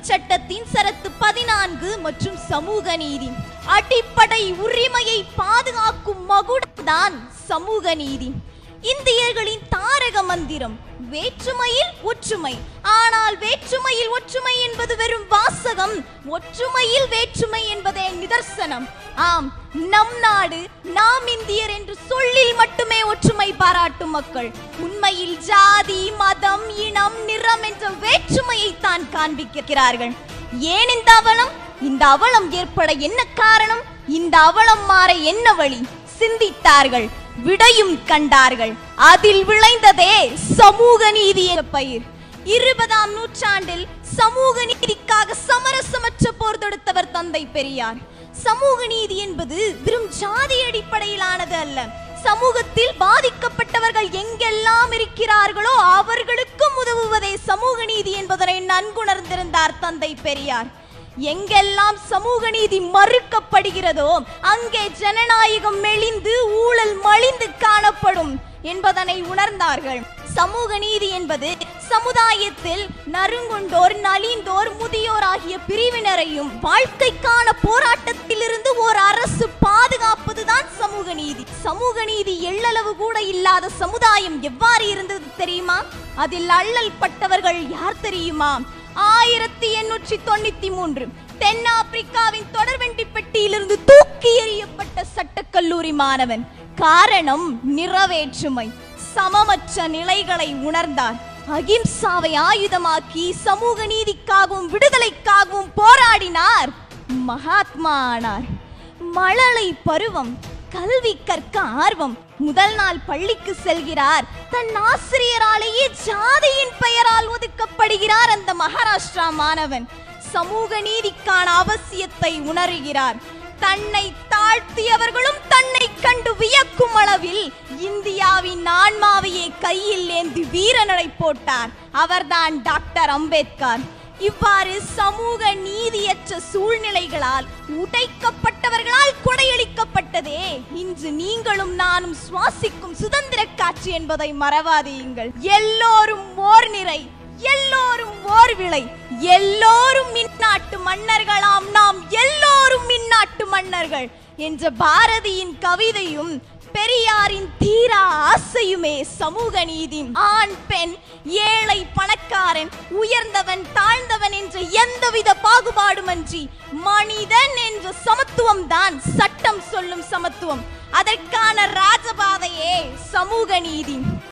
சட்டத்தின் சரத்து பதினான்கு மற்றும் சமூக நீதி. அடிப்படை உரிமையை பாதுகாக்கும் மகுடம்தான் சமூக நீதி. இந்தியர்களின் தாரக மந்திரம் வேற்றுமையில் ஒற்றுமை. ஆனால் வேற்றுமையில் ஒற்றுமை என்பது வெறும் வாசகம். ஒற்றுமையில் வேற்றுமை என்பதே நிதர்சனம். ஆம் நம் நாடு நாம் இந்தியர் என்று சொல்ல ஒற்றுமை பாராட்டும் மக்கள். உண்மையில் ஜாதி மதம் இனம் நிறம் என்ற வேற்றுமையை தான் காண்பிக்கிறார்கள். ஏன் இந்த அவலம்? இந்த அவலம் ஏற்பட என்ன காரணம்? இந்த அவலம் மாற என்ன வழி? சிந்தித்தார்கள் விடையும் கண்டார்கள். அதில் விளைந்ததே சமூக நீதி என்ற பயிர். இருபதாம் நூற்றாண்டில் சமூக நீதிக்காக சமரசமற்ற போர் தொடுத்தவர் தந்தை பெரியார். சமூக நீதி என்பது வெறும் ஜாதி அடிப்படையிலானது அல்ல. சமூகத்தில் பாதிக்கப்பட்டவர்கள் எங்கெல்லாம் இருக்கிறார்களோ அவர்களுக்கும் உதவுவதே சமூக நீதி என்பதனை நன்குணர்ந்திருந்தார் தந்தை பெரியார். எங்கெல்லாம் சமூக நீதி மறுக்கப்படுகிறதோ அங்கே ஜனநாயகம் மெலிந்து ஊழல் மலிந்து காணப்படும் என்பதனை உணர்ந்தார்கள். சமூக நீதி என்பது சமுதாயத்தில் நறுங்குண்டோர் நலிந்தோர் முதியோர் ஆகிய பிரிவினரையும் வாழ்க்கைக்கான போராட்டத்திலிருந்து எள்ளளவு இல்லாத சமுதாயம் எவ்வாறு இருந்தது தெரியுமா? அதில் அள்ளல் பட்டவர்கள் யார் தெரியுமா? ஆயிரத்தி எண்ணூற்றி தொண்ணூத்தி மூன்று தென்னாப்பிரிக்காவின் தொடர்வண்டி பெட்டியிலிருந்து தூக்கி எறியப்பட்ட சட்டக்கல்லூரி மாணவன். காரணம் நிறவேற்றுமை. சமமற்ற நிலைகளை உணர்ந்தார். அகிம்சாவை ஆயுதமாக்கி சமூக நீதிக்காகவும் விடுதலைக்காகவும் போராடினார். மகாத்மா ஆனார். மழலை பருவம். கல்வி கற்க ஆர்வம். முதல் நாள் பள்ளிக்கு செல்கிறார். தன் ஆசிரியராலேயே ஜாதியின் பெயரால் ஒதுக்கப்படுகிறார் அந்த மகாராஷ்டிரா மாணவன். சமூக நீதிக்கான அவசியத்தை உணர்கிறார். தன்னை தாழ்த்தியவர்களும் தன்னை கண்டு வியக்கும் அளவில் இந்தியாவின் ஆன்மாவையே கையில் ஏந்தி வீரநடை போட்டார். அவர்தான் டாக்டர் அம்பேத்கர். இவ்வாறு சமூக நீதியற்ற சூழ்நிலைகளால் உடைக்கப்பட்டவர்களால் கொடையளிக்கப்பட்டதே. இன்று நீங்களும் நானும் சுவாசிக்கும் சுதந்திர காட்சி என்பதை மறவாதீங்கள். எல்லோரும் ஓர் நிறை எல்லோரும் ஓர் விளை எல்லோரும் மின்னாட்டு மன்னர்களாம் நாம் எல்லோரும் மின்னாட்டு மன்னர்கள் என்ற பாரதியின் கவிதையும் பெரியாரின் தீரா ஆசையுமே சமூக நீதி. ஆண் பெண் ஏழை பணக்காரன் உயர்ந்தவன் தாழ்ந்தவன் என்ற எந்தவித பாகுபாடுமன்றி மனிதன் என்ற சமத்துவம் தான் சட்டம் சொல்லும் சமத்துவம். அதற்கான ராஜபாதையே சமூக நீதி.